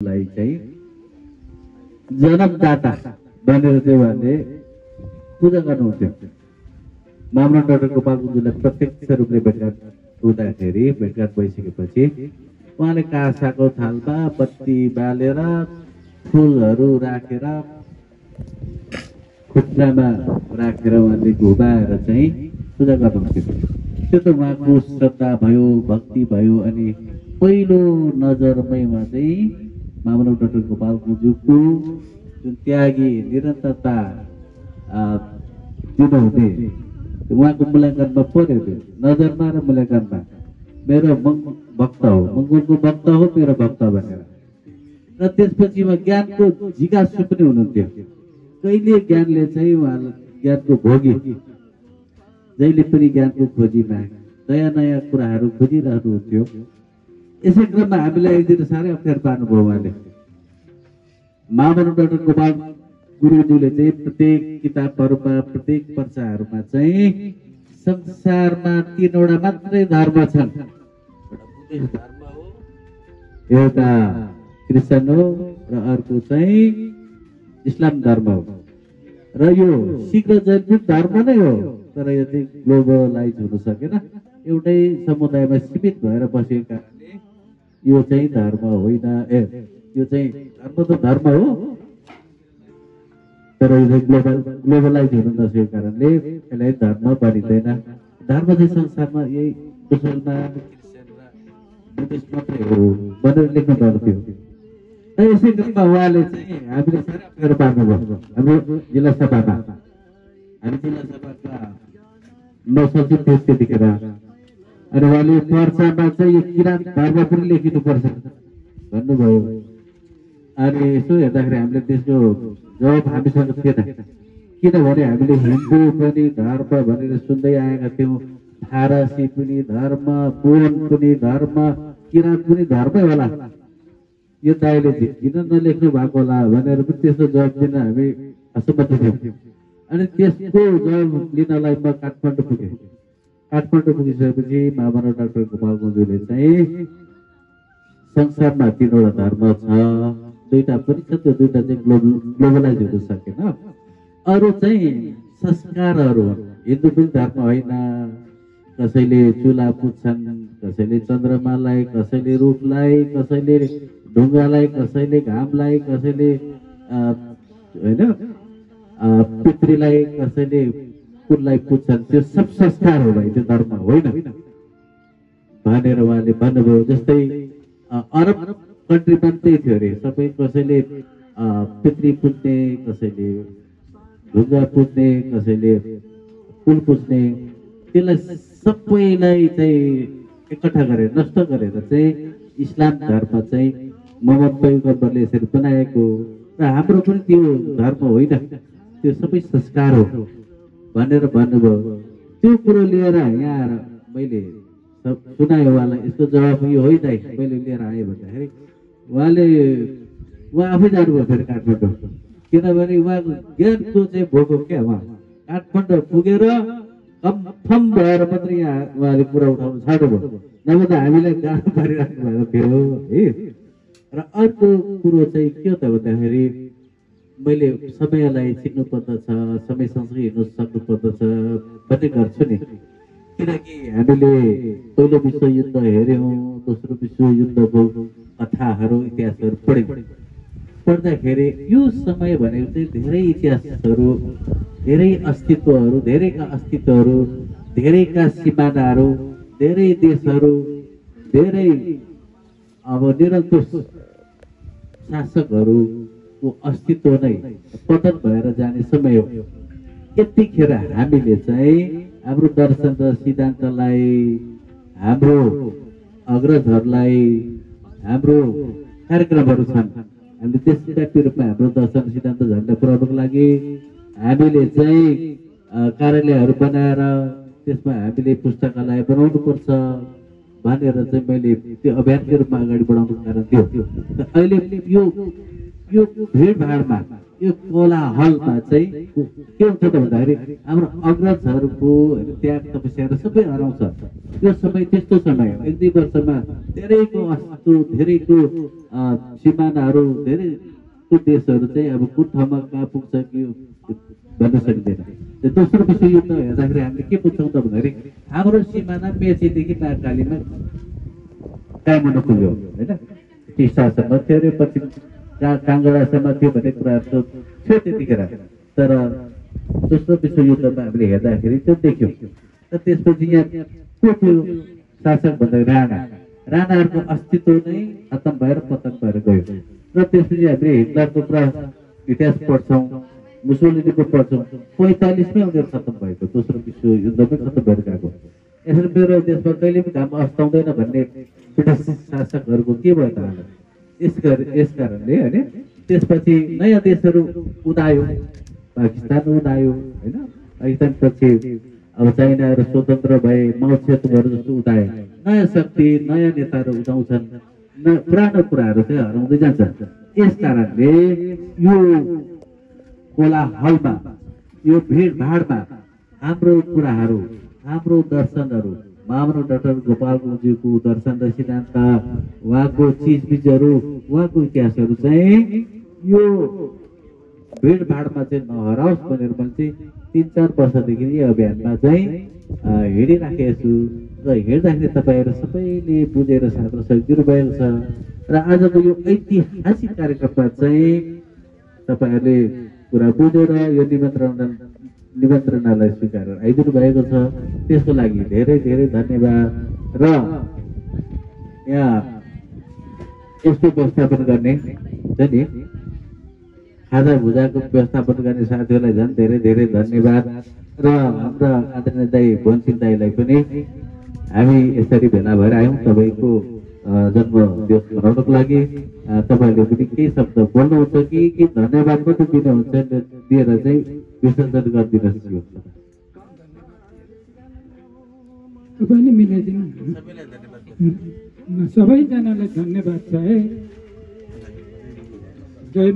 लाई चाहिँ जन्मदाता भनेर चाहिँ उहाँले पूजा गर्नुहुन्थ्यो। मामला डाक्टर गोपाल प्रत्यक्ष रूपले भेटघाट हुँदाखेरि भेटघाट भइसकेपछि उहाँले काँसाको थालमा बत्ती बालेर फुलहरू राखेर खुट्टामा राखेर उहाँले घुमाएर चाहिँ पूजा गर्नुहुन्थ्यो। त्यो त उहाँको श्रद्धा भयो भक्ति भयो अनि पहिलो नजरमै उहाँ चाहिँ मामला डाक्टर गोपाल कुञ्जुको जुन त्यागी निरन्तरता दिनुहुने उहाँको मूल्याङ्कनमा पर्यो त्यो नजरमा र मूल्याङ्कनमा मेरो मङ्ग भक्त हो मङ्गलको भक्त हो मेरो भक्त भनेर र त्यसपछि उहाँ ज्ञानको जिज्ञासु पनि हुनुहुन्थ्यो कहिले ज्ञानले चाहिँ उहाँलाई ज्ञानको भोगी जहिले पनि ज्ञानको खोजीमा नयाँ नयाँ कुराहरू खोजिरहनुहुन्थ्यो यसै क्रममा हामीलाई एक दिन साह्रै अप्ठ्यारो पार्नुभयो उहाँले महामानव डाक्टर गोपाल गुरुज्यूले चाहिँ प्रत्येक किताबहरूमा प्रत्येक पर्चाहरूमा चाहिँ संसारमा तिनवटा मात्रै धर्म छन् एउटा क्रिस्चियन हो र अर्को चाहिँ इस्लाम धर्म हो र यो सिख र जैन पनि धर्म नै हो तर यो चाहिँ ग्लोबलाइज हुन सकेन एउटै समुदायमा सीमित भएर बसेको यो चाहिँ धर्म होइन ए यो चाहिँ धर्म त धर्म हो। तर यो ग्लोबल ग्लोबलाइज हुन नसकेको कारणले यसलाई धर्म भनिँदैन। धर्म चाहिँ संसारमा यही र बुद्धिस्ट मात्रै हो भनेर लेख्नु पर्थ्यो। र यसै क्रममा उहाँले चाहिँ हामीले साह्रै अप्ठ्यारो पार्नुभयो। हाम्रो जिल्ला सभामा। हामी जिल्ला सभाका थियौँ त्यतिखेर अनि उहाँले पर्चामा चाहिँ यो किराँत धर्म पनि लेखिनुपर्छ भन्नुभयो अनि यसो हेर्दाखेरि हामीले त्यसको जवाब हामीसँग थिएन किनभने हामीले हिन्दू पनि धर्म भनेर सुन्दै आएका थियौँ फारसी पनि धर्म बोन पनि धर्म किराँत पनि धर्मै होला यो चाहिँ किन नलेख्नु भएको होला भनेर पनि त्यसको जवाब दिन हामी असमर्थ थियौँ अनि त्यसको जवाब लिनलाई म काठमाडौँ पुगेँ काठमाडौँ पुगिसकेपछि महामानव डाक्टर गोपाल मजुले चाहिँ संसारमा तिनवटा धर्म छ दुईटा पनि छ त्यो दुईटा चाहिँ ग्लोबल ग्लोबलाइज हुन सकेन अरू चाहिँ संस्कारहरू हुन् हिन्दू पनि धर्म होइन कसैले चुला पुज्छन् कसैले चन्द्रमालाई कसैले रुखलाई कसैले ढुङ्गालाई कसैले घामलाई कसैले होइन पितृलाई कसैले कुललाई पुज्छन् त्यो सब संस्कार हो भाइ त्यो धर्म होइन भनेर उहाँले भन्नुभयो जस्तै अरब कन्ट्रीमा त्यही थियो अरे सबै कसैले पितृ पुज्ने कसैले ढुङ्गा पुज्ने कसैले कुल पुज्ने त्यसलाई सबैलाई चाहिँ एकट्ठा गरेर नष्ट गरेर चाहिँ इस्लाम धर्म चाहिँ मोहम्मद पैगम्बरले यसरी बनाएको र हाम्रो पनि त्यो धर्म होइन त्यो सबै संस्कार हो भनेर भन्नुभयो। त्यो कुरो लिएर यहाँ आएर मैले सुनाएँ उहाँलाई। यसको जवाब यो होइन मैले लिएर आएँ भन्दाखेरि उहाँले उहाँ आफै जानुभयो फेरि काठमाडौँ। किनभने उहाँको ज्ञानको चाहिँ भोग क्या उहाँ। काठमाडौँ पुगेर कन्फर्म भएर मात्रै यहाँ उहाँले कुरा उठाउनु छाड्नुभयो। नभए त हामीलाई गाह्रो पारिराख्नु भएको थियो है। र अर्को कुरो चाहिँ के हो त भन्दाखेरि मैले समयलाई चिन्नु पर्दछ समयसँगै हिँड्नु सक्नु पर्दछ भन्ने गर्छु नि। किनकि हामीले पहिलो विश्वयुद्ध हेऱ्यौँ दोस्रो विश्वयुद्धको कथाहरू इतिहासहरू पढ्यौँ। पढ्दाखेरि यो समय भनेको चाहिँ धेरै इतिहासहरू धेरै अस्तित्वहरू धेरैका अस्तित्वहरू धेरैका सिमानाहरू धेरै देशहरू धेरै अब निरङ्कुश शासकहरूको अस्तित्व नै पतन भएर जाने समय हो। यतिखेर हामीले चाहिँ हाम्रो दर्शन र सिद्धान्तलाई हाम्रो अग्रजहरूलाई हाम्रो कार्यक्रमहरू छन् हामीले देशव्यापी रूपमा हाम्रो दर्शन सिद्धान्त झन्डा पुऱ्याउनको लागि हामीले चाहिँ कार्यालयहरू बनाएर त्यसमा हामीले पुस्तकालय बनाउनु पर्छ भनेर चाहिँ मैले त्यो अभियानकै रूपमा अगाडि बढाउनुको कारण थियो अहिले यो यो भिडभाडमा यो कोलाहलमा चाहिँ के हुन्छ त भन्दाखेरि हाम्रो अग्रजहरूको होइन, त्याग तपस्याहरू सबै हराउँछ। यो समय त्यस्तो समय एक दुई वर्षमा धेरैको अस्तु धेरैको सिमानाहरू धेरैको देशहरू चाहिँ अब कुन ठाउँमा कहाँ पुग्छ कि भन्न सकिँदैन। त्यो दोस्रो विश्वयुद्ध हेर्दाखेरि हामीले के बुझ्छौँ त भन्दाखेरि हाम्रो सिमाना मेचीदेखि नागकालीमा कायम हुन पुग्यो होइन? टिस्टासम्म थियो अरे पछि कहाँ काङ्गडासम्म थियो भन्ने कुराहरू थियो त्यतिखेर तर दोस्रो विश्वयुद्धमा हामीले हेर्दाखेरि त्यो देख्यौँ र त्यसपछि यहाँ को थियो शासक भन्दा राणा. राणाहरूको अस्तित्व नै खतम भएर पतन भएर गयो. र त्यसपछि हामीले हिटलरको पुरा इतिहास पढ्छौँ मुसोलिनीको पढ्छौँ पैँतालिसमै उनीहरू खतम भएको दोस्रो विश्वयुद्धमै खतम भएर गएको यसरी मेरो देशमा कहिले पनि घाम अस्ताउँदैन भन्ने ब्रिटिस शासकहरूको के भयो त यस यस कारणले होइन त्यसपछि नयाँ देशहरू उदायो पाकिस्तान उदायो होइन? पाकिस्तान पछि अब चाइनाहरू स्वतन्त्र भए माओसेतुङहरू जस्तो उदाए। नयाँ शक्ति नयाँ नेताहरू उदाउँछन् न पुरानो कुराहरू चाहिँ हराउँदै जान्छ। यस कारणले यो कोलाहलमा यो भिडभाडमा हाम्रो कुराहरू हाम्रो दर्शनहरू हाम्रो डाक्टर गोपाल गुरुजीको दर्शन र सिद्धान्त उहाँको चिजबिजहरू उहाँको इतिहासहरू चाहिँ यो भिडभाडमा चाहिँ नहराओस् भनेर मैले चाहिँ तिन चार वर्षदेखि यो अभियानमा चाहिँ हिँडिराखेको छु र हिँड्दाखेरि तपाईँहरू सबैले बुझेर साथ सहयोग भएको छ। र आजको यो ऐतिहासिक कार्यक्रममा चाहिँ तपाईँहरूले कुरा बुझेर यो निमन्त्रण निमन्त्रणालाई स्वीकार आइदिनु भएको छ। त्यसको लागि धेरै धेरै धन्यवाद। र यहाँ यस्तो व्यवस्थापन गर्ने छ नि खाजा भुजाको व्यवस्थापन गर्ने साथीहरूलाई झन् धेरै धेरै धन्यवाद। र हाम्रा आदरणीय दाई दाईलाई पनि हामी यसरी भेला भएर आयौँ। तपाईँको जन्म दिवस मनाउनको लागि तपाईँहरूले पनि केही शब्द बोल्नुहुन्छ कि के धन्यवाद मात्रै दिनुहुन्छ दिएर चाहिँ विसर्जन गरिदिनुहोस् यो तपाईँले मिलाइदिनु सबैजनालाई धन्यवाद छ है जय